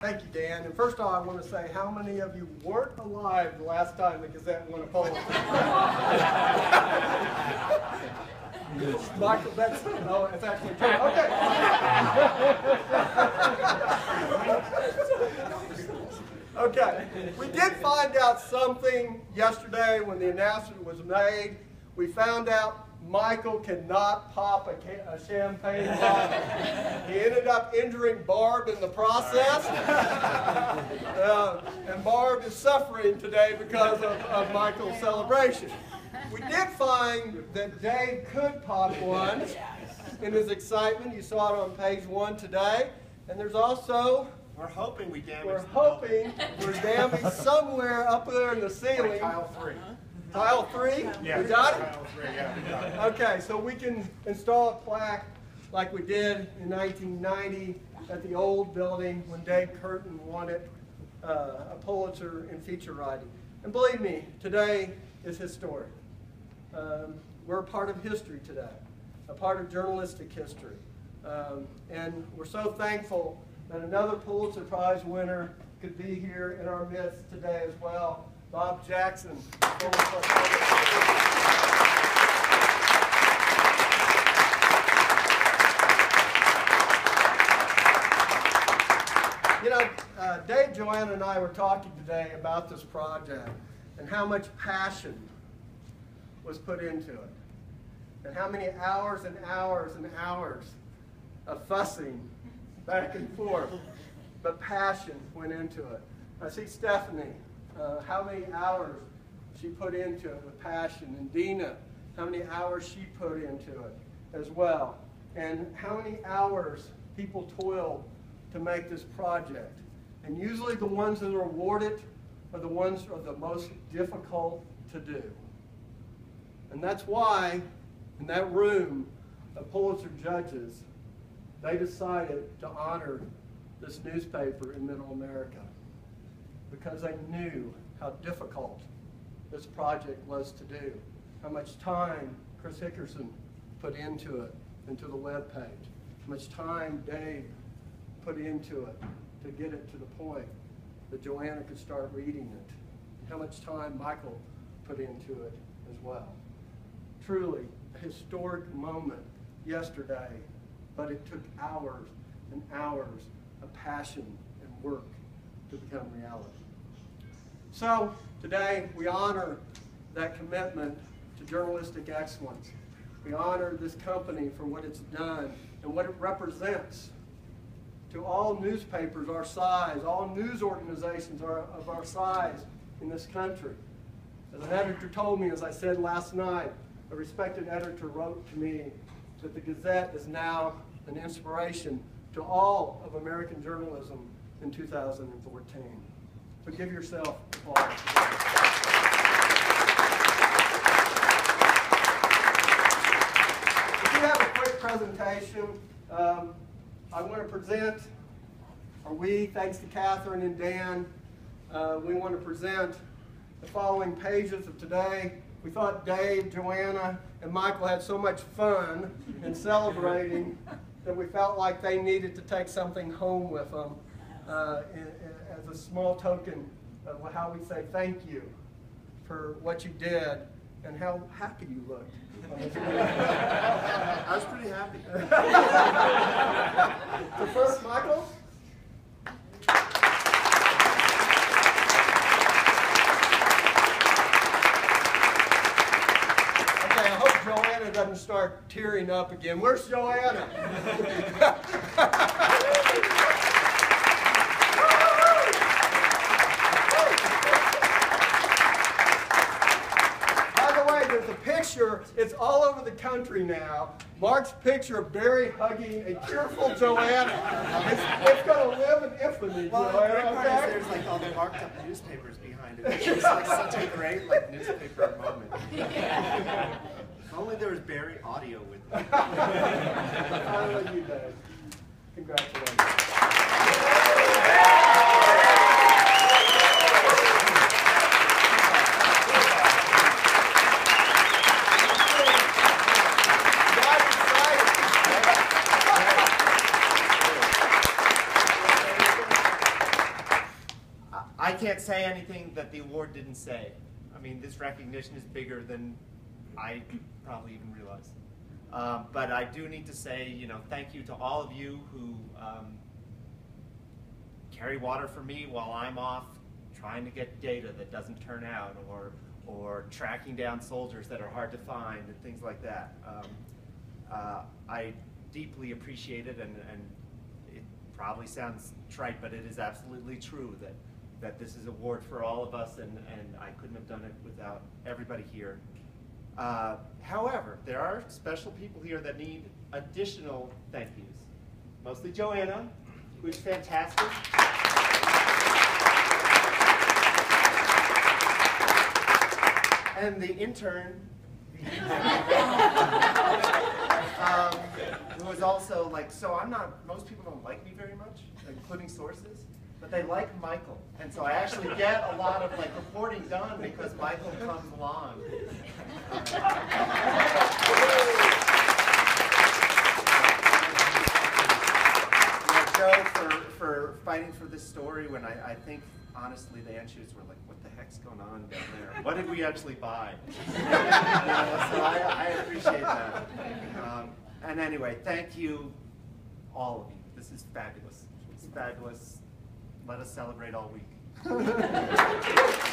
Thank you, Dan. And first of all, I want to say how many of you weren't alive the last time the Gazette won a Pulitzer? Michael, that's, oh, no, it's actually true. Okay. okay. We did find out something yesterday when the announcement was made. We found out Michael cannot pop a, a champagne bottle. he ended up injuring Barb in the process. uh, and Barb is suffering today because of, of Michael's celebration. We did find that Dave could pop one in his excitement. You saw it on page one today. And there's also we're hoping we damage. We're hoping we're damaged somewhere up there in the ceiling. Like tile three. Tile three? Yeah. We got it? Tile three, yeah. Okay, so we can install a plaque like we did in 1990 at the old building when Dave Curtin wanted uh, a Pulitzer in feature writing. And believe me, today is historic. Um, we're a part of history today, a part of journalistic history. Um, and we're so thankful that another Pulitzer Prize winner could be here in our midst today as well. Bob Jackson. You know, uh, Dave, Joanna, and I were talking today about this project and how much passion was put into it, and how many hours and hours and hours of fussing back and forth, but passion went into it. I see Stephanie uh, how many hours she put into it with passion, and Dina, how many hours she put into it as well, and how many hours people toil to make this project. And usually the ones that are awarded are the ones that are the most difficult to do. And that's why in that room of Pulitzer judges, they decided to honor this newspaper in Middle America because they knew how difficult this project was to do, how much time Chris Hickerson put into it, into the web page, how much time Dave put into it to get it to the point that Joanna could start reading it, how much time Michael put into it as well. Truly a historic moment yesterday, but it took hours and hours of passion and work to become reality. So today we honor that commitment to journalistic excellence. We honor this company for what it's done and what it represents to all newspapers our size, all news organizations of our size in this country. As an editor told me, as I said last night, a respected editor wrote to me that the Gazette is now an inspiration to all of American journalism in 2014. So give yourself applause. We do have a quick presentation. Um, I want to present, or we, thanks to Catherine and Dan, uh, we want to present the following pages of today. We thought Dave, Joanna, and Michael had so much fun in celebrating that we felt like they needed to take something home with them uh, in, in, as a small token of how we say thank you for what you did and how happy you looked. I was pretty happy. so first, Michael. Okay, I hope Joanna doesn't start tearing up again. Where's Joanna? picture, it's all over the country now. Mark's picture of Barry hugging a tearful Joanna. It's, it's going to live in infamy, well, Joanna. The okay? there's like all the marked up newspapers behind it. It's like such a great like newspaper moment. if only there was Barry audio with me. I love you, Dave. Congratulations. I can't say anything that the award didn't say. I mean, this recognition is bigger than I probably even realized. Um, but I do need to say, you know, thank you to all of you who um, carry water for me while I'm off trying to get data that doesn't turn out or, or tracking down soldiers that are hard to find and things like that. Um, uh, I deeply appreciate it and, and it probably sounds trite, but it is absolutely true that, that this is a award for all of us and, and I couldn't have done it without everybody here. Uh, however, there are special people here that need additional thank yous. Mostly Joanna, who's fantastic. And the intern, um, who was also like, so I'm not, most people don't like me very much, including sources, but they like Michael. And so I actually get a lot of like reporting done because Michael comes along. For, for fighting for this story when I, I think honestly the answers were like, what the heck's going on down there? What did we actually buy? So I, I appreciate that. Um, and anyway, thank you, all of you. This is fabulous. It's fabulous. Let us celebrate all week.